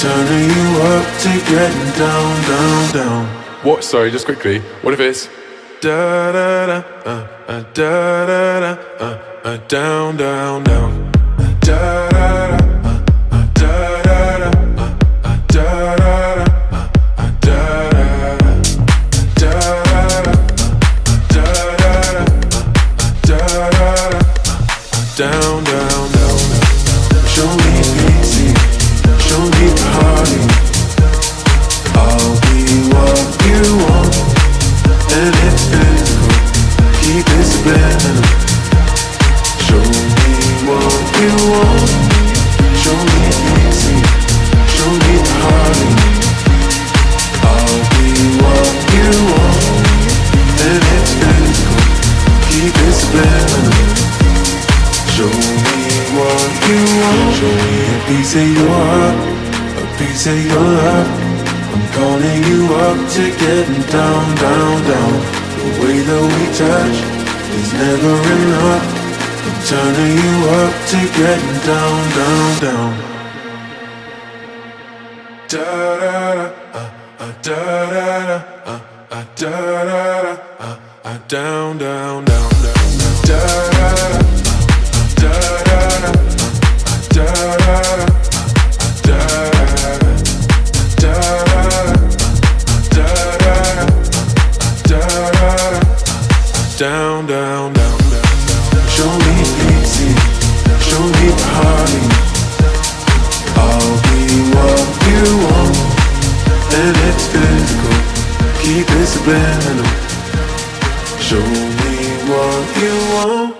Turning you up to getting down, down, down. What? Sorry, just quickly. What if it's Da da da, uh, uh, da da da, uh, uh, down, down, down. Uh, da da da, uh, uh, da Show me a piece of your heart, a piece of your love. I'm calling you up to getting down, down, down. The way that we touch is never enough. I'm turning you up to getting down, down, down. Da da da, uh, uh, da da da, uh, uh, da da da, uh, uh, down, down, down. Down, down, down. Show me easy, show me party. I'll be what you want, and it's physical. Keep it subliminal. Show me what you want.